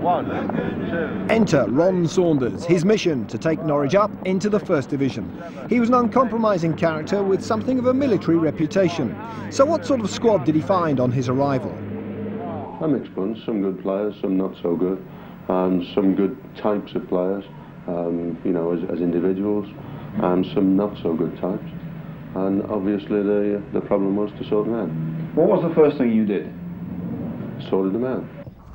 One, two. Enter Ron Saunders, his mission to take Norwich up into the First Division. He was an uncompromising character with something of a military reputation. So what sort of squad did he find on his arrival? A mixed bunch, some good players, some not so good, um, some good types of players, um, you know, as, as individuals, and some not so good types. And obviously the, the problem was to sort them out. What was the first thing you did? Sorted them out.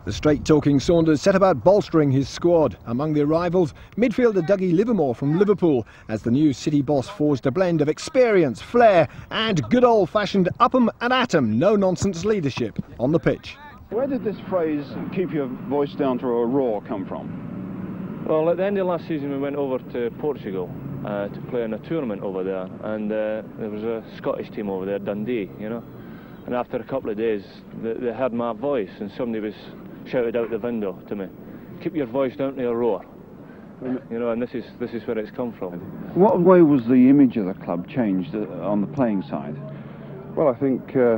The straight-talking Saunders set about bolstering his squad. Among the arrivals, midfielder Dougie Livermore from Liverpool, as the new City boss forged a blend of experience, flair and good old-fashioned up-em and at-em, no-nonsense leadership on the pitch. Where did this phrase, keep your voice down to a roar, come from? Well, at the end of last season, we went over to Portugal uh, to play in a tournament over there, and uh, there was a Scottish team over there, Dundee, you know. And after a couple of days, they, they heard my voice, and somebody was shouted out the window to me, "Keep your voice down to a roar." You know, and this is this is where it's come from. What way was the image of the club changed uh, on the playing side? Well, I think uh,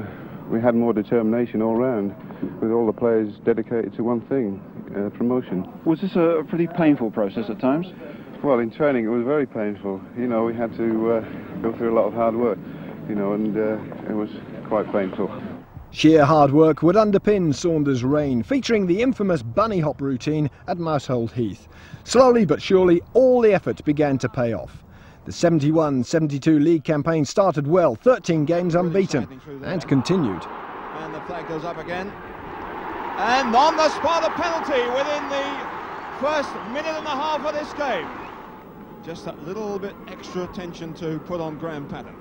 we had more determination all round, with all the players dedicated to one thing, uh, promotion. Was this a pretty painful process at times? Well, in training it was very painful. You know, we had to uh, go through a lot of hard work, you know, and uh, it was quite painful. Sheer hard work would underpin Saunders' reign, featuring the infamous bunny hop routine at Mousehold Heath. Slowly but surely, all the effort began to pay off. The 71-72 league campaign started well, 13 games unbeaten, and continued. And the flag goes up again. And on the spot, a penalty within the first minute and a half of this game. Just that little bit extra attention to put on Graham Paddon.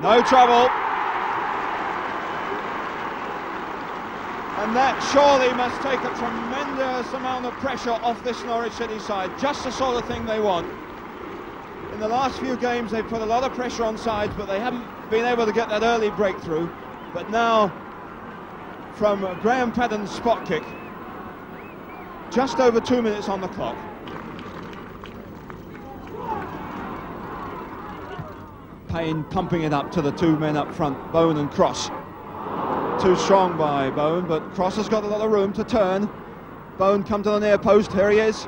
No trouble. And that surely must take a tremendous amount of pressure off this Norwich City side. Just the sort of thing they want. In the last few games, they've put a lot of pressure on sides, but they haven't been able to get that early breakthrough. But now, from Graham Paddon's spot kick, just over two minutes on the clock. Payne pumping it up to the two men up front, Bone and Cross. Too strong by Bone, but Cross has got a lot of room to turn. Bone come to the near post, here he is.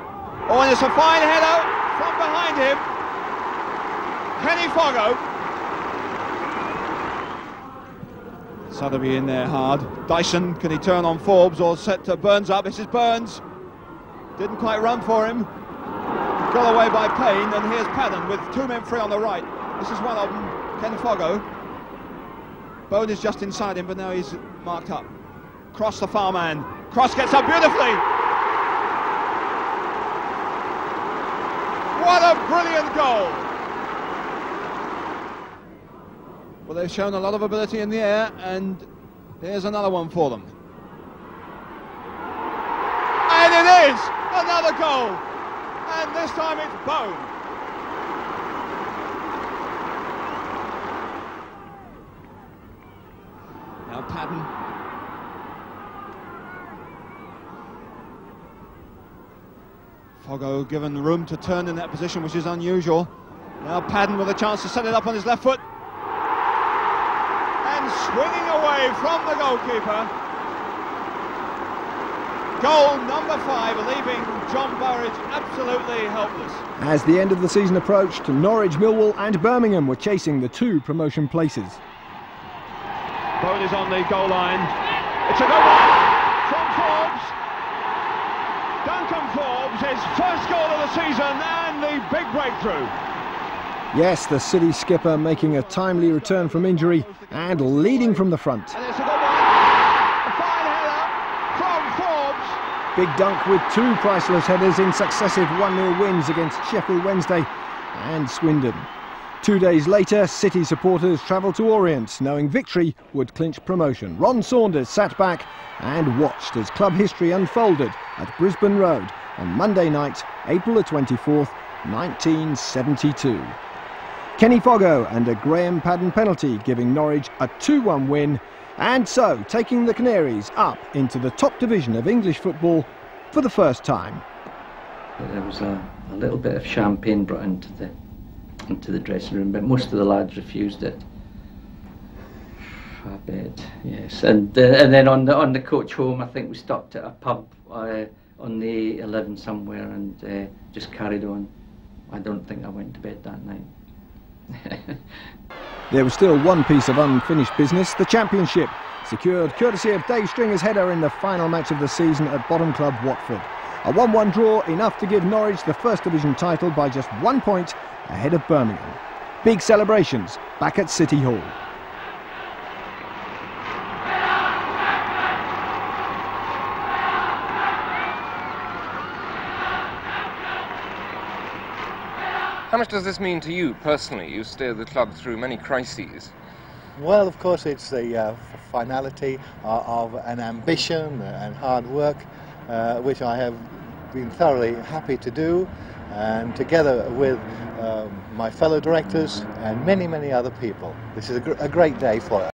Oh, and it's a fine header from behind him. Kenny Foggo. Sotheby in there hard. Dyson, can he turn on Forbes or set to Burns up? This is Burns. Didn't quite run for him. Got away by Payne, and here's Paddon with two men free on the right. This is one of them, Ken Foggo. Bone is just inside him, but now he's marked up. Cross the far man. Cross gets up beautifully. What a brilliant goal. Well, they've shown a lot of ability in the air, and there's another one for them. And it is another goal. And this time it's Bone. Now Paddon. Foggo given room to turn in that position, which is unusual. Now Paddon with a chance to set it up on his left foot. And swinging away from the goalkeeper. Goal number five, leaving John Burridge absolutely helpless. As the end of the season approached, Norwich, Millwall and Birmingham were chasing the two promotion places. Bone is on the goal line. It's a goal line from Forbes. Duncan Forbes, his first goal of the season and the big breakthrough. Yes, the City skipper making a timely return from injury and leading from the front. It's a goal fine header from Forbes. Big dunk with two priceless headers in successive 1-0 wins against Sheffield Wednesday and Swindon. Two days later, City supporters travelled to Orient, knowing victory would clinch promotion. Ron Saunders sat back and watched as club history unfolded at Brisbane Road on Monday night, April the 24th, 1972. Kenny Foggo and a Graham Paddon penalty giving Norwich a 2-1 win and so taking the Canaries up into the top division of English football for the first time. There was a, a little bit of champagne brought into the into the dressing room, but most of the lads refused it. I bet, yes. And uh, and then on the on the coach home, I think we stopped at a pub uh, on the 11 somewhere and uh, just carried on. I don't think I went to bed that night. There was still one piece of unfinished business, the championship, secured courtesy of Dave Stringer's header in the final match of the season at bottom club Watford. A 1-1 draw, enough to give Norwich the First Division title by just one point ahead of Birmingham. Big celebrations back at City Hall. How much does this mean to you personally? You steer the club through many crises. Well, of course, it's the uh, finality of, of, an ambition and hard work, uh, which I have been thoroughly happy to do, and together with uh, my fellow directors and many, many other people. This is a, gr a great day for us.